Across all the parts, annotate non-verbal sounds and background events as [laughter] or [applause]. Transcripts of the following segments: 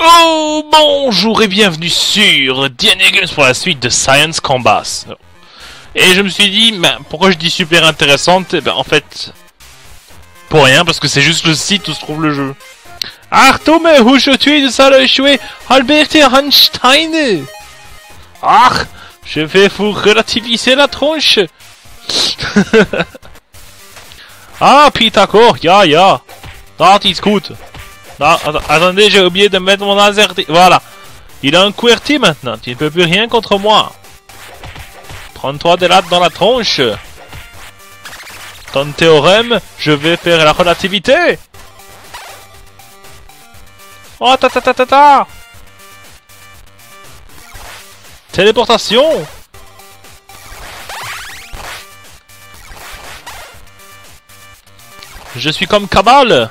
Oh, bonjour et bienvenue sur DNA Games pour la suite de Science Combat. Et je me suis dit, ben, pourquoi je dis super intéressante? Eh ben, en fait, pour rien, parce que c'est juste le site où se trouve le jeu. Achtung, où je suis? De ça échoué Albert Einstein Ah, je vais vous relativiser la tronche [laughs] Ah, d'accord, ya, ya. Dat is goed. Non, att- attendez, j'ai oublié de mettre mon laser. Voilà. Il a un QWERTY maintenant. Tu ne peux plus rien contre moi. Prends-toi des lattes dans la tronche. Ton théorème, je vais faire la relativité. Oh, ta ta ta ta ta. Téléportation. Je suis comme Kabal.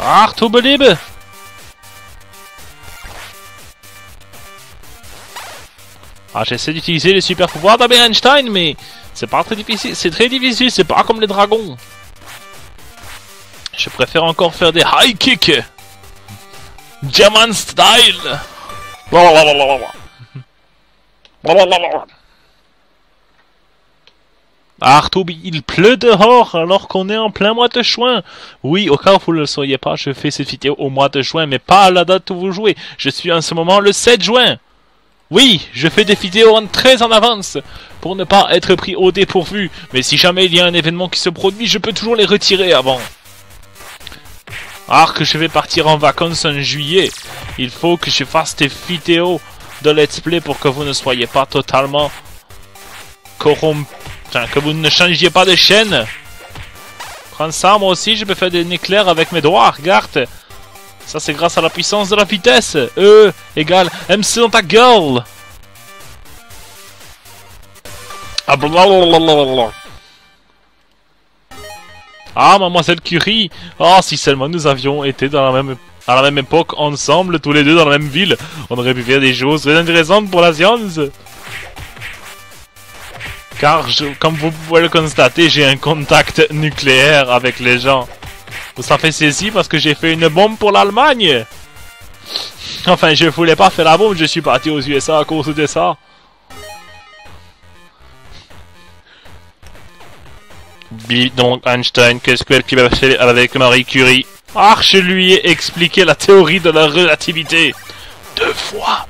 Ach! Ah, j'essaie d'utiliser les super pouvoirs d'Albert Einstein, mais c'est pas très difficile. C'est très difficile, c'est pas comme les dragons. Je préfère encore faire des high kicks. Diamond style. [laughs] Toby, il pleut dehors alors qu'on est en plein mois de juin. Oui, au cas où vous ne le sauriez pas, je fais cette vidéo au mois de juin, mais pas à la date où vous jouez. Je suis en ce moment le 7 juin. Oui, je fais des vidéos en très en avance pour ne pas être pris au dépourvu. Mais si jamais il y a un événement qui se produit, je peux toujours les retirer avant. Alors que je vais partir en vacances en juillet, il faut que je fasse des vidéos de let's play pour que vous ne soyez pas totalement corrompus. Enfin, que vous ne changiez pas de chaîne. Prends ça, moi aussi, je peux faire des éclairs avec mes doigts, regarde. Ça, c'est grâce à la puissance de la vitesse. E égale MC dans ta gueule. Ah, blablabla. Ah, mademoiselle Curie. Ah, si seulement nous avions été la même, à la même époque ensemble, tous les deux dans la même ville, on aurait pu faire des choses très intéressantes pour la science. Car, je- comme vous pouvez le constater, j'ai un contact nucléaire avec les gens. Vous savez ceci parce que j'ai fait une bombe pour l'Allemagne. Enfin, je voulais pas faire la bombe, je suis parti aux USA à cause de ça. Dis donc, Einstein, qu'est-ce que tu vas faire avec Marie Curie? Ah, je lui ai expliqué la théorie de la relativité. Deux fois.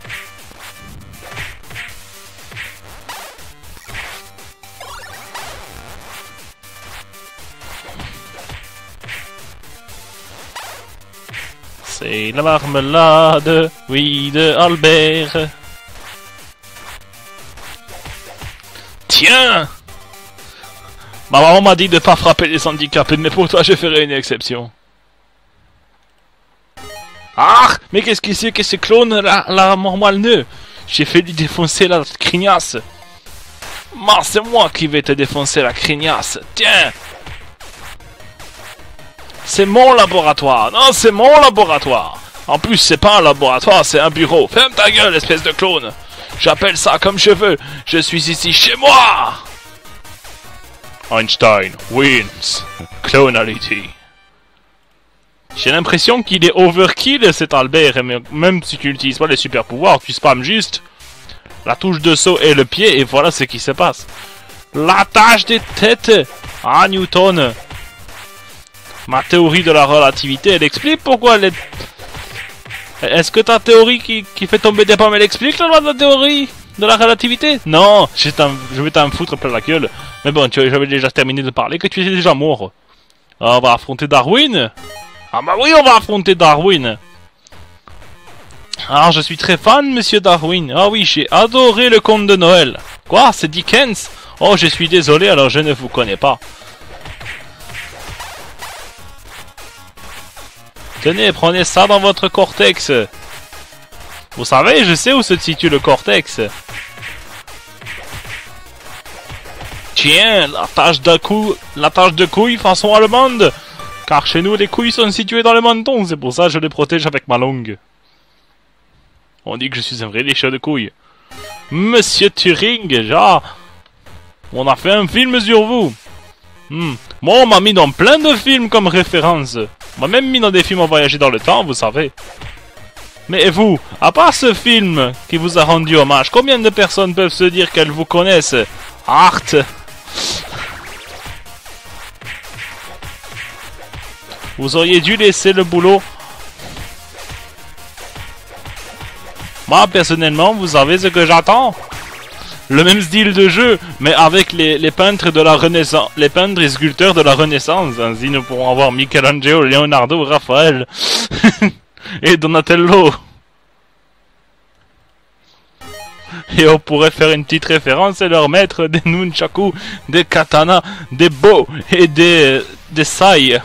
C'est la marmelade, oui, de Albert. Tiens Ma maman m'a dit de pas frapper les handicapés, mais pour toi je ferai une exception. Ah Mais qu'est-ce que c'est que ce clone là, la mormoile J'ai fait lui défoncer la crignasse. Moi, c'est moi qui vais te défoncer la crignasse. Tiens c'est mon laboratoire. Non, c'est mon laboratoire. En plus, c'est pas un laboratoire, c'est un bureau. Ferme ta gueule, espèce de clone. J'appelle ça comme je veux. Je suis ici chez moi. Einstein wins. Clonality. J'ai l'impression qu'il est overkill cet Albert, même- si tu n'utilises pas les super pouvoirs, tu spammes juste la touche de saut et le pied, et voilà ce qui se passe. La tâche des têtes Ah, Newton Ma théorie de la relativité, elle explique pourquoi elle est... Est-ce que ta théorie qui, fait tomber des pommes, elle explique la de théorie de la relativité? Non, je, vais t'en foutre plein la gueule. Mais bon, tu j'avais déjà terminé de parler, que tu étais déjà mort. Ah, on va affronter Darwin? Ah bah oui, on va affronter Darwin Ah, je suis très fan, monsieur Darwin. Ah oui, j'ai adoré le conte de Noël. Quoi C'est Dickens? Oh, je suis désolé, alors je ne vous connais pas. Tenez, prenez ça dans votre cortex. Vous savez, je sais où se situe le cortex. Tiens, la tâche de cou... la tâche de couille façon allemande. Car chez nous, les couilles sont situées dans le menton, c'est pour ça que je les protège avec ma langue. On dit que je suis un vrai lécheur de couilles. Monsieur Turing, genre... On a fait un film sur vous. Hmm. Moi, on m'a mis dans plein de films comme référence. On m'a même mis dans des films en voyager dans le temps, vous savez. Mais vous, à part ce film qui vous a rendu hommage, combien de personnes peuvent se dire qu'elles vous connaissent? Art Vous auriez dû laisser le boulot. Moi, personnellement, vous savez ce que j'attends? Le même style de jeu, mais avec les, peintres de la Renaissance, les peintres et sculpteurs de la Renaissance. Ainsi, nous pourrons avoir Michelangelo, Leonardo, Raphaël [laughs] et Donatello. Et on pourrait faire une petite référence et leur mettre des nunchaku, des katanas, des bows et des, des sai.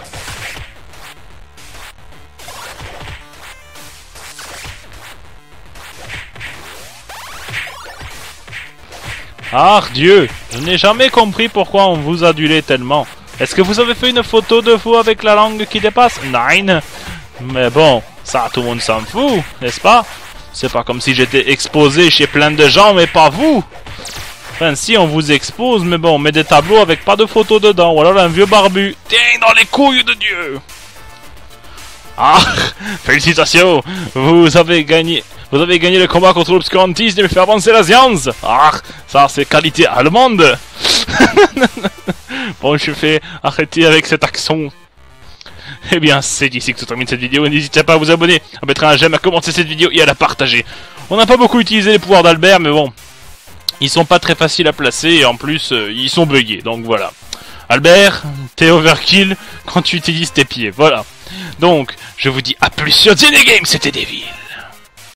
Ah Dieu, je n'ai jamais compris pourquoi on vous adulait tellement. Est-ce que vous avez fait une photo de vous avec la langue qui dépasse? Nine Mais bon, ça tout le monde s'en fout, n'est-ce pas? C'est pas comme si j'étais exposé chez plein de gens, mais pas vous. Enfin si, on vous expose, mais bon, on met des tableaux avec pas de photos dedans, ou alors un vieux barbu. Tiens, dans les couilles de Dieu. Ah [laughs] Félicitations. Vous avez gagné vous avez gagné le combat contre l'obscurantisme et fait avancer la science Ah, ça c'est qualité allemande [laughs] Bon, je fais arrêter avec cet accent. Eh bien, c'est ici que se termine cette vidéo. N'hésitez pas à vous abonner, à mettre un j'aime, à commenter cette vidéo et à la partager. On n'a pas beaucoup utilisé les pouvoirs d'Albert, mais bon, ils sont pas très faciles à placer et en plus, euh, ils sont buggés. Donc voilà. Albert, t'es overkill quand tu utilises tes pieds. Voilà. Donc, je vous dis à plus sur Game, c'était David.